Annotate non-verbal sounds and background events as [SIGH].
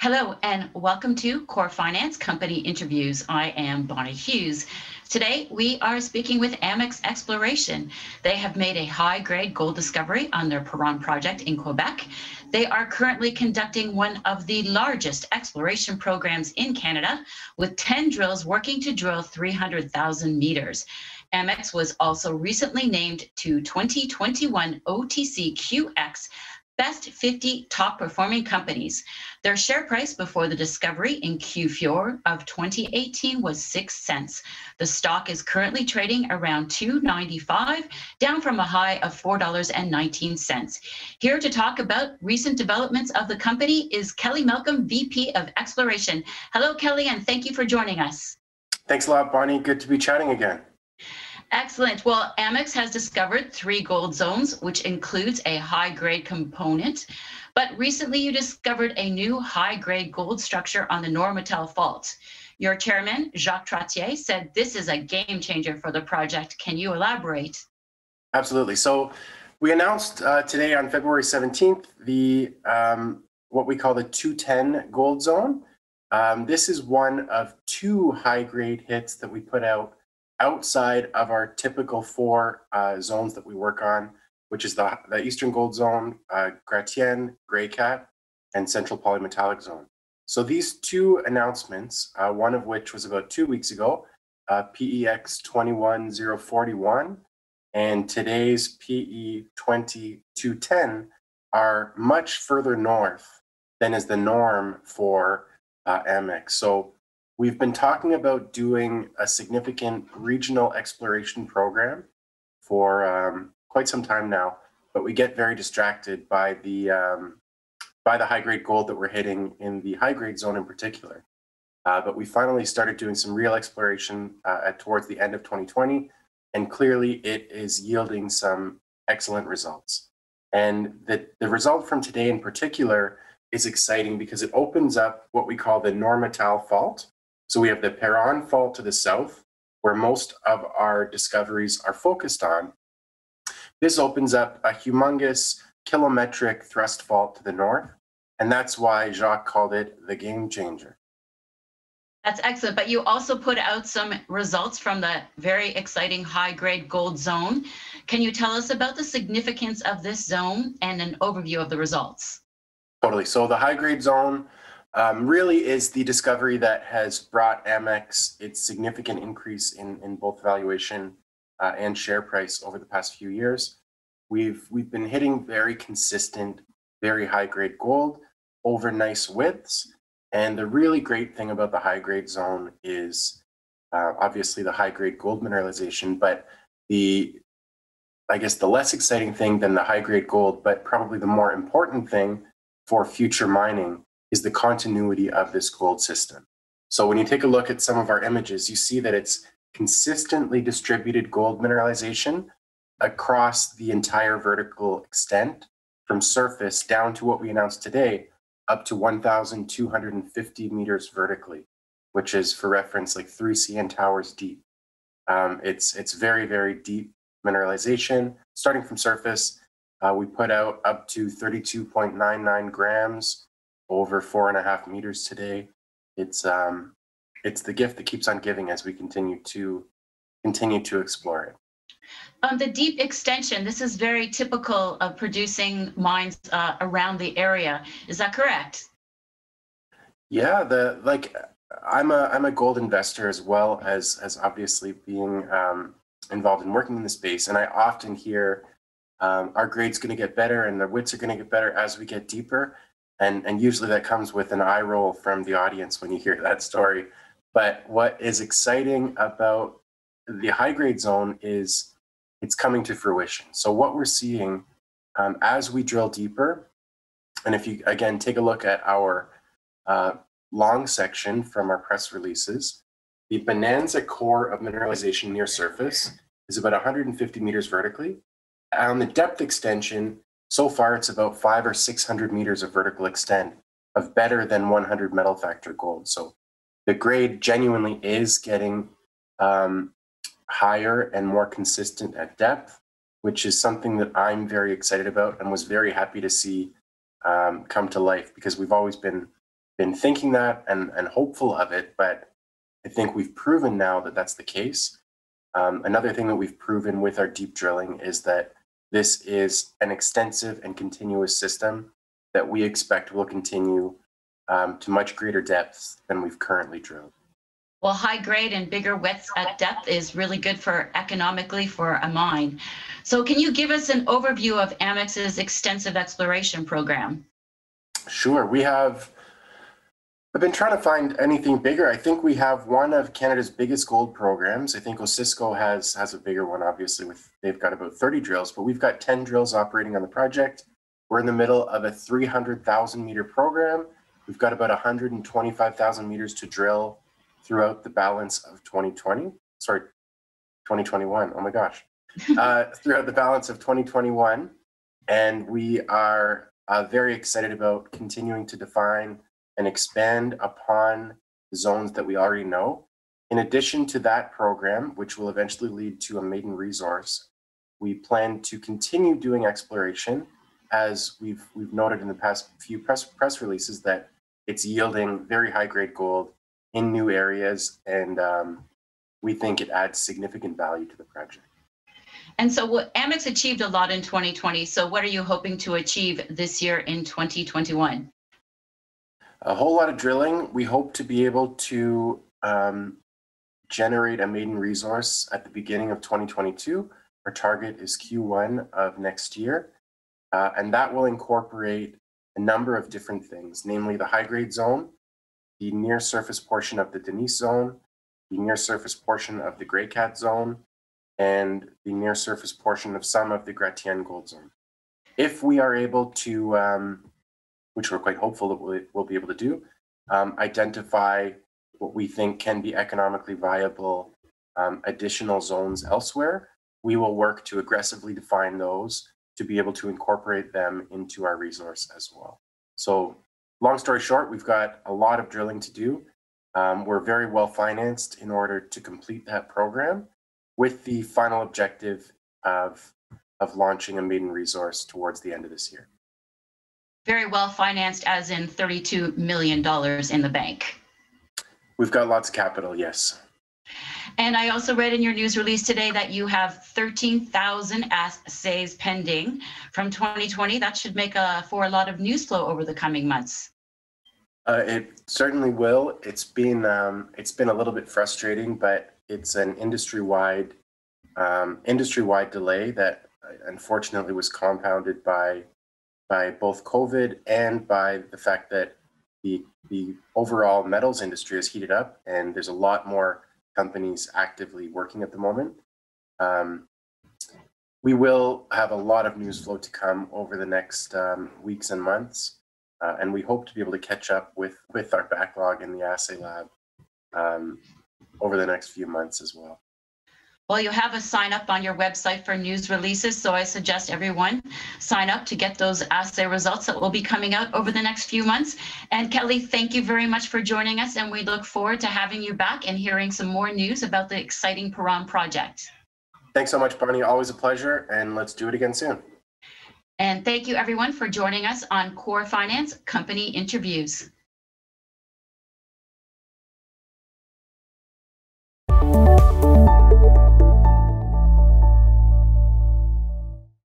Hello, and welcome to Core Finance Company Interviews. I am Bonnie Hughes. Today, we are speaking with Amex Exploration. They have made a high grade gold discovery on their Perron project in Quebec. They are currently conducting one of the largest exploration programs in Canada, with 10 drills working to drill 300,000 meters. Amex was also recently named to 2021 OTC QX Best 50 Top Performing Companies. Their share price before the discovery in Q4 of 2018 was 6 cents. The stock is currently trading around 2.95, down from a high of $4.19. Here to talk about recent developments of the company is Kelly Malcolm, VP of Exploration. Hello, Kelly, and thank you for joining us. Thanks a lot, Bonnie. Good to be chatting again. Excellent. Well, Amex has discovered three gold zones, which includes a high grade component. But recently, you discovered a new high grade gold structure on the Normetal Fault. Your chairman, Jacques Trottier, said this is a game changer for the project. Can you elaborate? Absolutely. So, we announced uh, today on February 17th the um, what we call the 210 gold zone. Um, this is one of two high grade hits that we put out outside of our typical four uh, zones that we work on, which is the, the Eastern Gold Zone, uh, Gratien, Grey Cat, and Central Polymetallic Zone. So these two announcements, uh, one of which was about two weeks ago, uh, PEX 21041, and today's PE 20210 are much further north than is the norm for uh, Amex. So We've been talking about doing a significant regional exploration program for um, quite some time now, but we get very distracted by the um, by the high grade gold that we're hitting in the high grade zone in particular. Uh, but we finally started doing some real exploration uh, at towards the end of 2020, and clearly it is yielding some excellent results. And the, the result from today in particular is exciting because it opens up what we call the Normetal fault, so we have the Perron Fault to the south, where most of our discoveries are focused on. This opens up a humongous kilometric thrust fault to the north, and that's why Jacques called it the game changer. That's excellent. But you also put out some results from the very exciting high grade gold zone. Can you tell us about the significance of this zone and an overview of the results? Totally. So the high grade zone um, really is the discovery that has brought Amex its significant increase in, in both valuation uh, and share price over the past few years. We've we've been hitting very consistent, very high grade gold over nice widths. And the really great thing about the high grade zone is uh, obviously the high grade gold mineralization, but the I guess the less exciting thing than the high grade gold, but probably the more important thing for future mining is the continuity of this gold system. So when you take a look at some of our images, you see that it's consistently distributed gold mineralization across the entire vertical extent from surface down to what we announced today, up to 1,250 meters vertically, which is for reference like three CN towers deep. Um, it's, it's very, very deep mineralization. Starting from surface, uh, we put out up to 32.99 grams over four and a half meters today. It's um, it's the gift that keeps on giving as we continue to continue to explore it. Um, the deep extension, this is very typical of producing mines uh, around the area. Is that correct? Yeah, the like I'm a I'm a gold investor as well as as obviously being um, involved in working in the space, and I often hear um, our grade's going to get better and the widths are going to get better as we get deeper and and usually that comes with an eye roll from the audience when you hear [LAUGHS] that story. But what is exciting about the high grade zone is it's coming to fruition. So what we're seeing um, as we drill deeper and if you again take a look at our uh, long section from our press releases the bonanza core of mineralization near surface is about 150 meters vertically. On the depth extension so far, it's about five or 600 meters of vertical extent of better than 100 metal factor gold. So the grade genuinely is getting um, higher and more consistent at depth, which is something that I'm very excited about and was very happy to see um, come to life because we've always been been thinking that and, and hopeful of it, but I think we've proven now that that's the case. Um, another thing that we've proven with our deep drilling is that this is an extensive and continuous system that we expect will continue um, to much greater depths than we've currently drilled. Well, high grade and bigger widths at depth is really good for economically for a mine. So can you give us an overview of Amex's extensive exploration program? Sure. We have I've been trying to find anything bigger. I think we have one of Canada's biggest gold programs. I think Osisko has has a bigger one, obviously, with they've got about 30 drills, but we've got 10 drills operating on the project. We're in the middle of a 300,000 meter program. We've got about 125,000 meters to drill throughout the balance of 2020. Sorry, 2021. Oh my gosh. [LAUGHS] uh, throughout the balance of 2021. And we are uh, very excited about continuing to define and expand upon the zones that we already know. In addition to that program, which will eventually lead to a maiden resource, we plan to continue doing exploration as we've we've noted in the past few press press releases that it's yielding very high grade gold in new areas and um, we think it adds significant value to the project. And so what Amex achieved a lot in 2020. So what are you hoping to achieve this year in 2021? A whole lot of drilling. We hope to be able to um, generate a maiden resource at the beginning of 2022. Our target is Q1 of next year. Uh, and that will incorporate a number of different things, namely the high grade zone, the near surface portion of the Denise zone, the near surface portion of the Grey Cat zone, and the near surface portion of some of the Gratien gold zone. If we are able to um, which we're quite hopeful that we'll, we'll be able to do, um, identify what we think can be economically viable um, additional zones elsewhere. We will work to aggressively define those to be able to incorporate them into our resource as well. So long story short, we've got a lot of drilling to do. Um, we're very well financed in order to complete that program with the final objective of, of launching a maiden resource towards the end of this year very well financed, as in $32 million in the bank. We've got lots of capital, yes. And I also read in your news release today that you have 13,000 assays pending from 2020. That should make a, for a lot of news flow over the coming months. Uh, it certainly will. It's been um, it's been a little bit frustrating, but it's an industry-wide um, industry-wide delay that uh, unfortunately was compounded by by both COVID and by the fact that the, the overall metals industry has heated up and there's a lot more companies actively working at the moment. Um, we will have a lot of news flow to come over the next um, weeks and months. Uh, and we hope to be able to catch up with, with our backlog in the assay lab um, over the next few months as well. Well, you have a sign up on your website for news releases, so I suggest everyone sign up to get those assay results that will be coming out over the next few months. And Kelly, thank you very much for joining us, and we look forward to having you back and hearing some more news about the exciting Perron project. Thanks so much, Barney. Always a pleasure, and let's do it again soon. And thank you, everyone, for joining us on Core Finance Company Interviews.